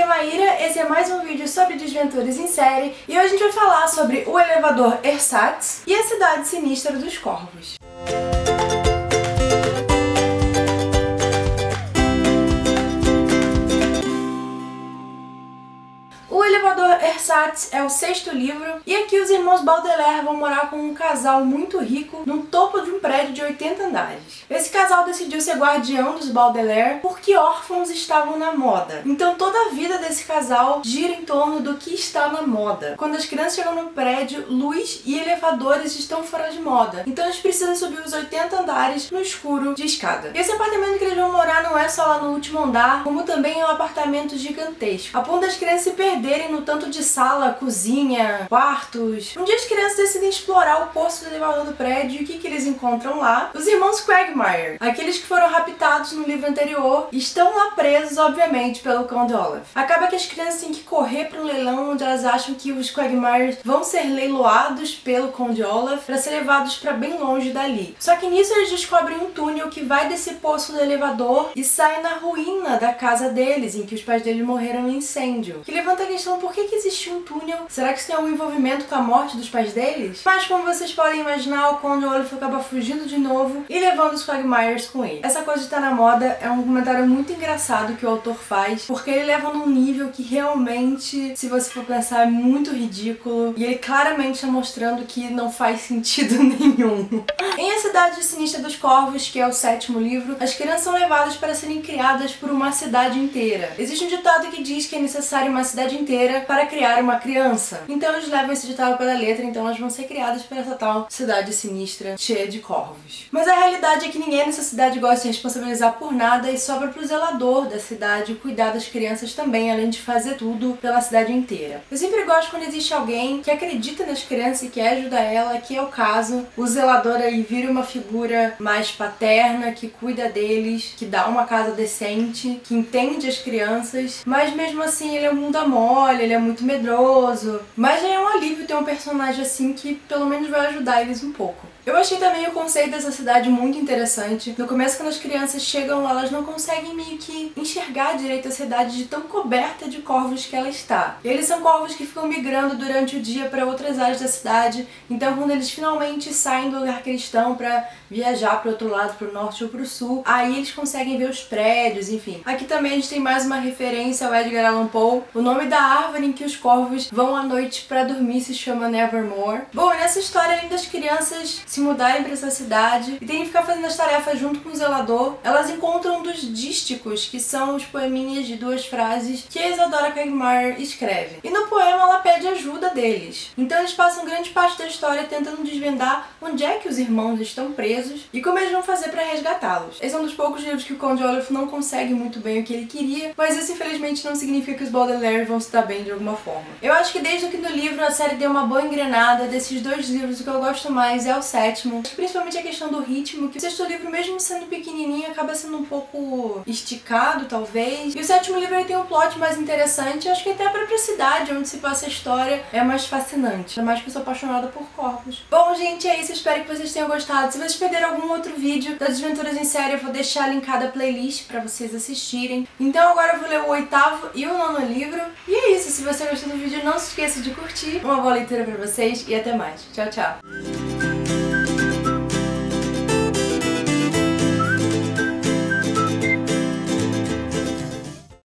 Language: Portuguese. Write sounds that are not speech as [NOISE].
aqui é Maíra, esse é mais um vídeo sobre desventuras em série e hoje a gente vai falar sobre o elevador Ersatz e a cidade sinistra dos corvos. Ersatz é o sexto livro, e aqui os irmãos Baudelaire vão morar com um casal muito rico no topo de um prédio de 80 andares. Esse casal decidiu ser guardião dos Baudelaire porque órfãos estavam na moda. Então toda a vida desse casal gira em torno do que está na moda. Quando as crianças chegam no prédio, luz e elevadores estão fora de moda. Então eles precisam subir os 80 andares no escuro de escada. E esse apartamento que eles vão morar não é só lá no último andar, como também é um apartamento gigantesco. A ponto das crianças se perderem no tanto de sala, cozinha, quartos. Um dia as crianças decidem explorar o poço do elevador do prédio e o que, que eles encontram lá? Os irmãos Quagmire, aqueles que foram raptados no livro anterior, estão lá presos, obviamente, pelo Conde Olaf. Acaba que as crianças têm que correr para um leilão onde elas acham que os Quagmires vão ser leiloados pelo Conde Olaf para ser levados para bem longe dali. Só que nisso eles descobrem um túnel que vai desse poço do elevador e sai na ruína da casa deles, em que os pais deles morreram no incêndio. Que levanta a questão por que, que existe um túnel. Será que isso tem algum envolvimento com a morte dos pais deles? Mas como vocês podem imaginar, o Conde Olaf acaba fugindo de novo e levando os Quagmires com ele. Essa coisa de estar na moda é um comentário muito engraçado que o autor faz, porque ele leva num nível que realmente, se você for pensar, é muito ridículo. E ele claramente está mostrando que não faz sentido [LAUGHS] nenhum. Em A Cidade Sinistra dos Corvos, que é o sétimo livro, as crianças são levadas para serem criadas por uma cidade inteira. Existe um ditado que diz que é necessário uma cidade inteira para criar uma criança. Então eles levam esse ditado pela letra, então elas vão ser criadas por essa tal cidade sinistra, cheia de corvos. Mas a realidade é que ninguém nessa cidade gosta de se responsabilizar por nada e sobra pro zelador da cidade cuidar das crianças também, além de fazer tudo pela cidade inteira. Eu sempre gosto quando existe alguém que acredita nas crianças e quer ajudar ela, que é o caso. O zelador aí vira uma figura mais paterna, que cuida deles, que dá uma casa decente, que entende as crianças, mas mesmo assim ele é um mundo mole, ele é muito medroso. Mas já é um alívio ter um personagem assim que pelo menos vai ajudar eles um pouco. Eu achei também o conceito dessa cidade muito interessante. No começo, quando as crianças chegam elas não conseguem meio que enxergar direito a cidade de tão coberta de corvos que ela está. E eles são corvos que ficam migrando durante o dia para outras áreas da cidade, então quando eles finalmente saem do lugar que eles estão para viajar para outro lado, para o norte ou para o sul, aí eles conseguem ver os prédios, enfim. Aqui também a gente tem mais uma referência ao Edgar Allan Poe. O nome da árvore em que os corvos vão à noite para dormir se chama Nevermore. Bom, nessa história, além das crianças se mudarem para essa cidade e tem que ficar fazendo as tarefas junto com o zelador, elas encontram dos dísticos, que são os poeminhas de duas frases que a Isadora Quagmire escreve. E no poema ela pede ajuda deles. Então eles passam grande parte da história tentando desvendar onde é que os irmãos estão presos e como eles vão fazer para resgatá-los. Esse é um dos poucos livros que o Conde Olaf não consegue muito bem o que ele queria, mas isso infelizmente não significa que os Baudelaire vão se dar bem de alguma forma. Eu acho que desde o quinto livro a série deu uma boa engrenada. Desses dois livros, o que eu gosto mais é o sétimo. Principalmente a questão do ritmo, que o sexto livro, mesmo sendo pequenininho, acaba sendo um pouco esticado, talvez. E o sétimo livro ele tem um plot mais interessante. Acho que até a própria cidade onde se passa a história é mais fascinante. Ainda mais que eu sou apaixonada por corpos. Bom, gente, é isso. Espero que vocês tenham gostado. Se vocês perderam algum outro vídeo das Desventuras em Série, eu vou deixar linkada a playlist pra vocês assistirem. Então agora eu vou ler o oitavo e o nono livro. E é isso. Se você gostou do vídeo, não se esqueça de curtir. Uma boa leitura pra vocês e até mais. Tchau, tchau.